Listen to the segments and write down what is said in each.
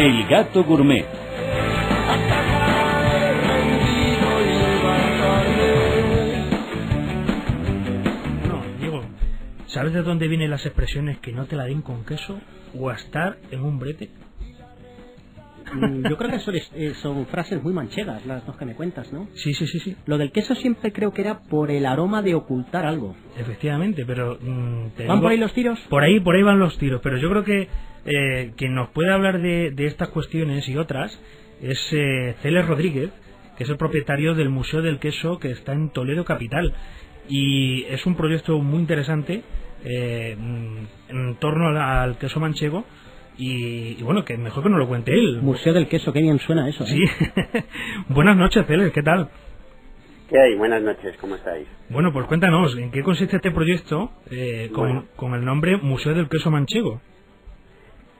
El Gato Gourmet. No, Diego, ¿sabes de dónde vienen las expresiones que no te la den con queso o estar en un brete? Mm, Yo creo que son, eh, son frases muy manchegas las dos que me cuentas, ¿no? Sí, sí, sí, sí, Lo del queso siempre creo que era por el aroma de ocultar algo. efectivamente, pero... mm, ¿Van digo- por ahí los tiros? Por ahí, por ahí van los tiros, pero yo creo que eh, quien nos puede hablar de, de estas cuestiones y otras es eh, Celes Rodríguez, que es el propietario del Museo del Queso que está en Toledo Capital. Y es un proyecto muy interesante eh, mm, en torno al, al queso manchego y, y bueno, que mejor que nos lo cuente él. Museo del queso, qué bien suena eso. ¿eh? Sí. Buenas noches, Celes, ¿qué tal? ¿Qué hay? Buenas noches, ¿cómo estáis? Bueno, pues cuéntanos, ¿en qué consiste este proyecto eh, con, Bueno. con el nombre Museo del Queso Manchego?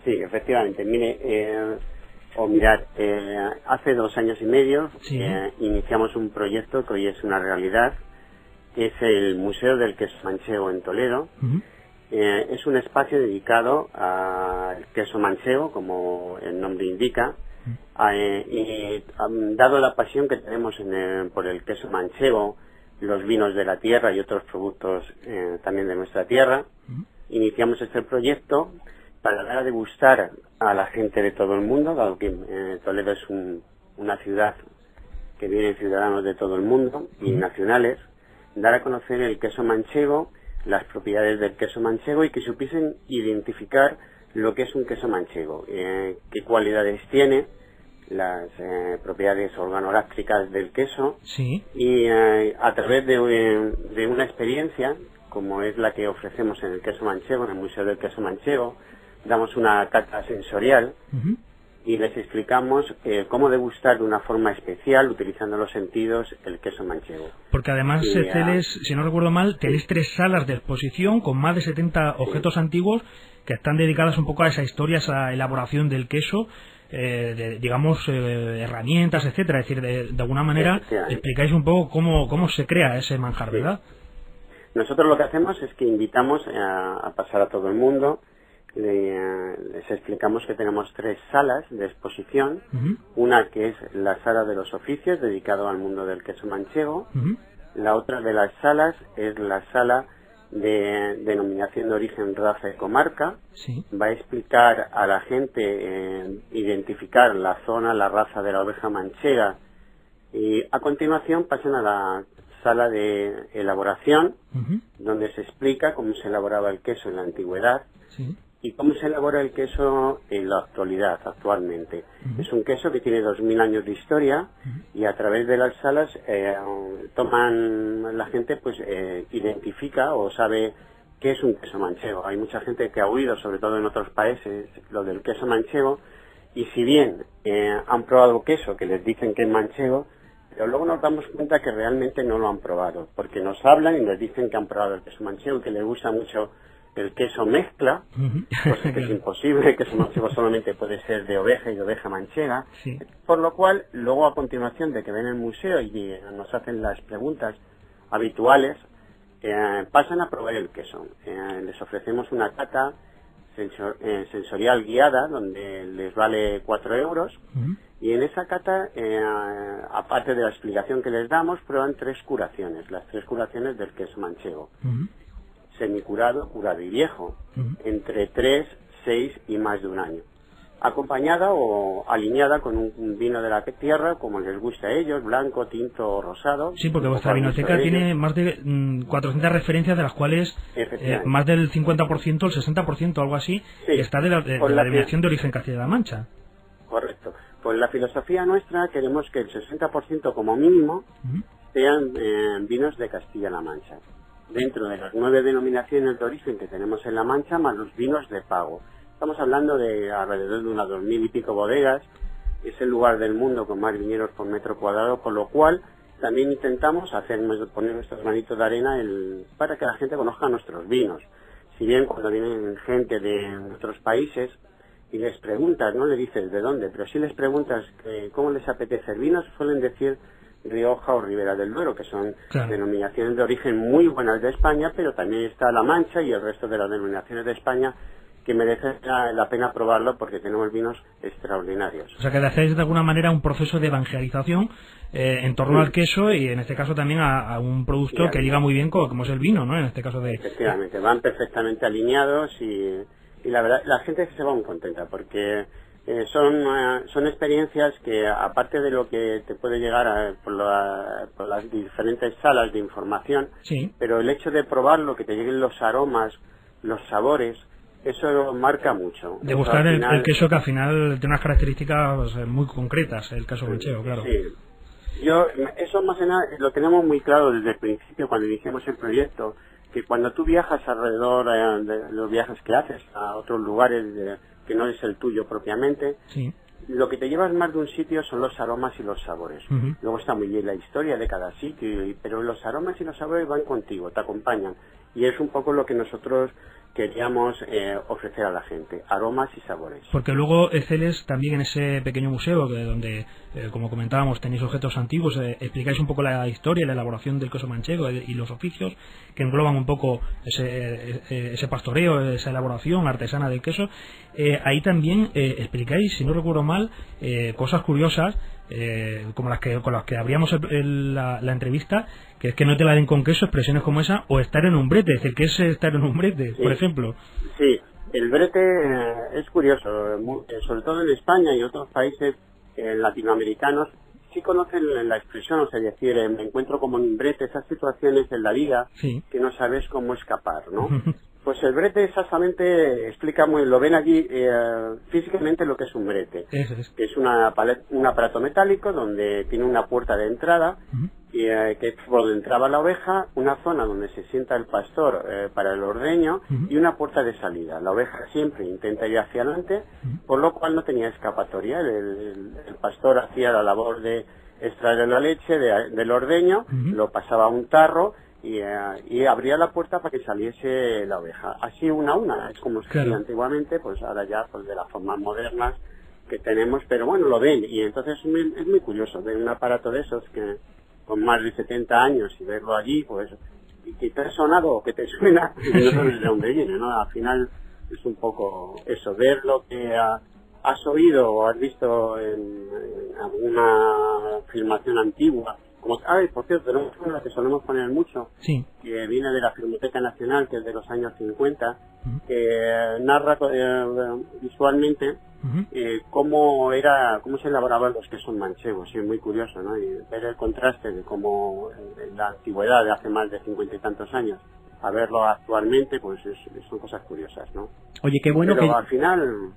Sí, efectivamente, mire, eh, o mirad, eh, hace dos años y medio Sí. eh, iniciamos un proyecto que hoy es una realidad, que es el Museo del Queso Manchego en Toledo. Ujú. Eh, es un espacio dedicado al queso manchego, como el nombre indica, a- eh, y dado la pasión que tenemos en el- por el queso manchego, los vinos de la tierra y otros productos eh, también de nuestra tierra, iniciamos este proyecto para dar a degustar a la gente de todo el mundo, dado que eh, Toledo es un- una ciudad que vienen ciudadanos de todo el mundo y nacionales, dar a conocer el queso manchego, las propiedades del queso manchego y que supiesen identificar lo que es un queso manchego, eh, qué cualidades tiene, las eh, propiedades organolácticas del queso Sí. y eh, a través de, eh, de una experiencia como es la que ofrecemos en el queso manchego, en el Museo del Queso Manchego, damos una cata sensorial. Y les explicamos eh, cómo degustar de una forma especial, utilizando los sentidos, el queso manchego. Porque además, eh, ah. Si no recuerdo mal, tenéis tres salas de exposición con más de 70 objetos antiguos que están dedicadas un poco a esa historia, a esa elaboración del queso, eh, de, digamos, eh, herramientas, etcétera. Es decir, de, de alguna manera explicáis un poco cómo, cómo se crea ese manjar, ¿verdad? Nosotros lo que hacemos es que invitamos a, a pasar a todo el mundo, le- les explicamos que tenemos tres salas de exposición, una que es la sala de los oficios, dedicado al mundo del queso manchego, La otra de las salas es la sala de denominación de origen, raza y comarca. Sí. Va a explicar a la gente eh, identificar la zona, la raza de la oveja manchega. Y a continuación pasan a la sala de elaboración, donde se explica cómo se elaboraba el queso en la antigüedad Sí. Y cómo se elabora el queso en la actualidad, actualmente. Es un queso que tiene 2.000 años de historia y a través de las salas eh, toman la gente, pues eh, identifica o sabe qué es un queso manchego. Hay mucha gente que ha oído, sobre todo en otros países, lo del queso manchego y si bien eh, han probado queso que les dicen que es manchego, pero luego nos damos cuenta que realmente no lo han probado, porque nos hablan y nos dicen que han probado el queso manchego y que les gusta mucho el queso mezcla, cosa que es imposible, el queso manchego solamente puede ser de oveja y de oveja manchega, Sí. por lo cual luego a continuación de que ven el museo y nos hacen las preguntas habituales, eh, pasan a probar el queso. Eh, les ofrecemos una cata sensor- eh, sensorial guiada donde les vale 4 euros y en esa cata, eh, aparte de la explicación que les damos, prueban tres curaciones, las tres curaciones del queso manchego. Semicurado, curado y viejo, entre 3, 6 y más de un año. Acompañada o alineada con un vino de la tierra, como les gusta a ellos, blanco, tinto o rosado. Sí, porque vuestra vinoteca tiene más de mm, 400 referencias, de las cuales eh, más del 50%, el 60%, algo así, Sí, está de la, de- de la la que- denominación de origen Castilla-La Mancha. Correcto. Pues la filosofía nuestra queremos que el 60% como mínimo sean eh, vinos de Castilla-La Mancha. Dentro de las nueve denominaciones de origen que tenemos en La Mancha, más los vinos de pago. Estamos hablando de alrededor de unas dos mil y pico bodegas. Es el lugar del mundo con más viñeros por metro cuadrado, por lo cual también intentamos hacer, poner nuestros manitos de arena el- para que la gente conozca nuestros vinos. Si bien cuando vienen gente de nuestros países y les preguntas, no le dices de dónde, pero si les preguntas eh, cómo les apetece el vino, suelen decir Rioja o Ribera del Duero, que son Claro. denominaciones de origen muy buenas de España, pero también está La Mancha y el resto de las denominaciones de España que merece la, pena probarlo porque tenemos vinos extraordinarios. O sea, que hacéis de alguna manera un proceso de evangelización eh, en torno Sí. al queso y en este caso también a, a un producto Sí, que liga muy bien con, como es el vino, ¿no? En este caso de... Efectivamente, van perfectamente alineados y, y la verdad, la gente se va muy contenta porque eh, son, eh, son experiencias que, aparte de lo que te puede llegar a- por, la- por las diferentes salas de información, Sí. pero el hecho de probarlo, que te lleguen los aromas, los sabores, eso marca mucho. De Eso buscar al el, final- el queso que al final tiene unas características eh, muy concretas, el queso manchego, claro. Sí. Yo, eso más que nada lo tenemos muy claro desde el principio cuando iniciamos el proyecto, que cuando tú viajas alrededor eh, de los viajes que haces a otros lugares de- que no es el tuyo propiamente, Sí. lo que te llevas más de un sitio son los aromas y los sabores. Luego está muy bien la historia de cada sitio, pero los aromas y los sabores van contigo, te acompañan. Y es un poco lo que nosotros queríamos eh, ofrecer a la gente, aromas y sabores. Porque luego Celes también en ese pequeño museo que donde, eh, como comentábamos, tenéis objetos antiguos, eh, explicáis un poco la historia la elaboración del queso manchego eh, y los oficios que engloban un poco ese, eh, eh, ese pastoreo, esa elaboración artesana del queso. Ahí también explicáis, si no recuerdo mal, cosas curiosas eh, como las que con las que abríamos el- el- la, la entrevista, que es que no te la den con queso, expresiones como esa, o estar en un brete, es decir, que es estar en un brete, Sí. por ejemplo. Sí, el brete eh, es curioso, eh, sobre todo en España y otros países eh, latinoamericanos, sí conocen la expresión, o sea, decir, eh, me encuentro como en un brete, esas situaciones en la vida Sí. que no sabes cómo escapar, ¿no? Pues el brete exactamente explica muy, lo ven allí eh, físicamente lo que es un brete, Eso es. que es una palet- un aparato metálico donde tiene una puerta de entrada y, eh, que es por donde entraba la oveja, una zona donde se sienta el pastor eh, para el ordeño y una puerta de salida. La oveja siempre intenta ir hacia adelante, por lo cual no tenía escapatoria. El, el- el pastor hacía la labor de extraer la leche de- del ordeño, lo pasaba a un tarro y, eh, y abría la puerta para que saliese la oveja. Así una a una, es como se Claro. antiguamente, pues ahora ya pues de las formas modernas que tenemos, pero bueno, lo ven y entonces es muy, es muy curioso ver un aparato de esos que con más de 70 años y verlo allí, pues y que te ha sonado o que te suena y no sabes de dónde viene, ¿no? Al final es un poco eso, ver lo que ha- has oído o has visto en, en alguna filmación antigua. Como, ay, por cierto, tenemos una que solemos poner mucho, Sí. que viene de la Filmoteca Nacional, que es de los años 50, Ujú. que narra eh, visualmente eh, cómo era cómo se elaboraban los quesos manchegos y es muy curioso no y ver el contraste de cómo en la antigüedad de hace más de cincuenta y tantos años a verlo actualmente pues es- son cosas curiosas no Oye, qué bueno pero que, al final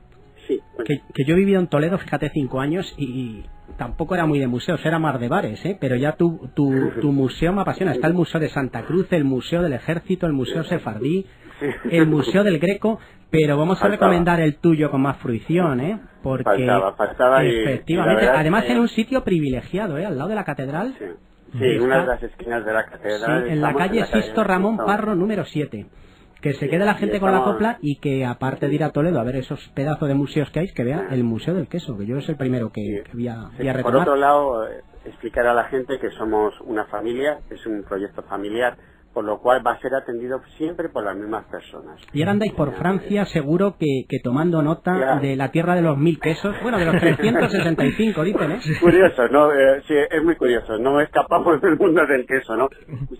sí que, que yo he vivido en Toledo, fíjate, cinco años y, y tampoco era muy de museos, era más de bares, ¿eh? Pero ya tu, tu, tu museo me apasiona. Está el Museo de Santa Cruz, el Museo del Ejército, el Museo Sefardí, sí. el Museo del Greco, pero vamos a recomendar el tuyo con más fruición, ¿eh? Porque Faltaba, faltaba y- y la efectivamente, verdad además en un sitio privilegiado, ¿eh? Al lado de la catedral. sí, Sí, en una de las esquinas de la Sí, catedral en la estamos calle Sisto Ramón Parro número 7. Que se quede la gente con la copla y que aparte de ir a Toledo a ver esos pedazos de museos que hay, que vea el Museo del Queso, que yo es el primero que, voy a, voy a por otro lado, eh, explicar a la gente que somos una familia, es un proyecto familiar, por lo cual va a ser atendido siempre por las mismas personas. Y ahora andáis por Francia seguro que, que tomando nota Ya. de la tierra de los mil quesos, bueno, de los 365 dicen, ¿eh? Curioso, ¿no? Eh, sí, es muy curioso. No escapamos del mundo del queso, ¿no?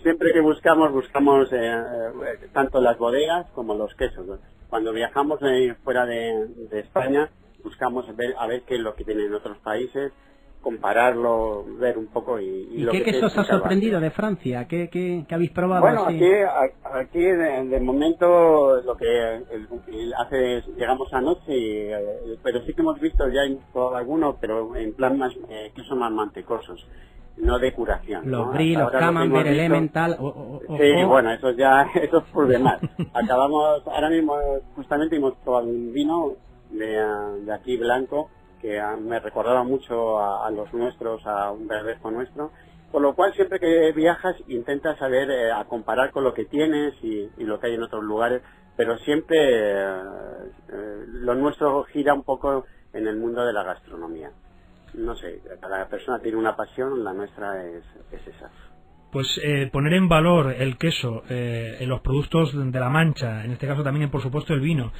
Siempre que buscamos, buscamos eh, eh, tanto las bodegas como los quesos. ¿no? Cuando viajamos eh, fuera de, de España, buscamos ver, a ver qué es lo que tienen en otros países, compararlo, ver un poco y... ¿Y lo qué que quesos ha sorprendido de Francia? ¿Qué, qué, qué habéis probado Bueno, así? aquí, aquí de, de momento lo que el- el hace es, llegamos anoche, y, eh, pero sí que hemos visto ya en todo alguno, pero en plan más, eh, que son más mantecosos, no de curación. Los ¿no? brie, los camembert, elemental... o- o- o- Sí, bueno, eso ya, eso es por demás. Acabamos, ahora mismo, justamente hemos probado un vino de, de aquí blanco, que ah, me recordaba mucho a, a los nuestros, a un verdejo nuestro. Por lo cual, siempre que viajas, intentas saber, eh, a comparar con lo que tienes y, y lo que hay en otros lugares, pero siempre eh, eh, lo nuestro gira un poco en el mundo de la gastronomía. No sé, cada persona tiene una pasión, la nuestra es, es esa. Pues eh, poner en valor el queso eh, en los productos de la mancha, en este caso también, por supuesto, el vino,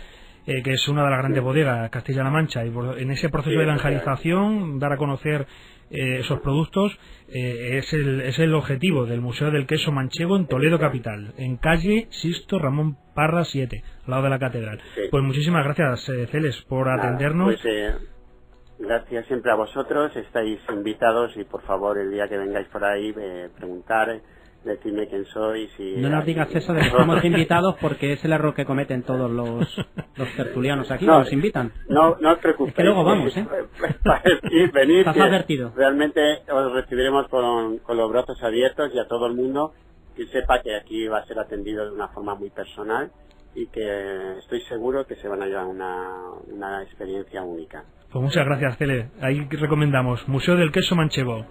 eh, que es una de las grandes bodegas Castilla-La Mancha, y en ese proceso de evangelización, dar a conocer eh, esos productos, eh, es, el, es el objetivo del Museo del Queso Manchego en Toledo Capital, en calle Sisto Ramón Parra 7, al lado de la catedral. Pues muchísimas gracias, Celes, por atendernos. Pues, gracias siempre a vosotros, estáis invitados y por favor el día que vengáis por ahí preguntar decirme quién soy. Si no nos digas eso de que estamos invitados porque es el error que cometen todos los, los tertulianos aquí, no, nos invitan. No, no os preocupéis. Es que luego vamos, ¿eh? venid, Estás advertido. Realmente os recibiremos con, con los brazos abiertos y a todo el mundo que sepa que aquí va a ser atendido de una forma muy personal y que estoy seguro que se van a llevar una, una experiencia única. Pues muchas gracias, Cele. Ahí recomendamos Museo del Queso Manchego.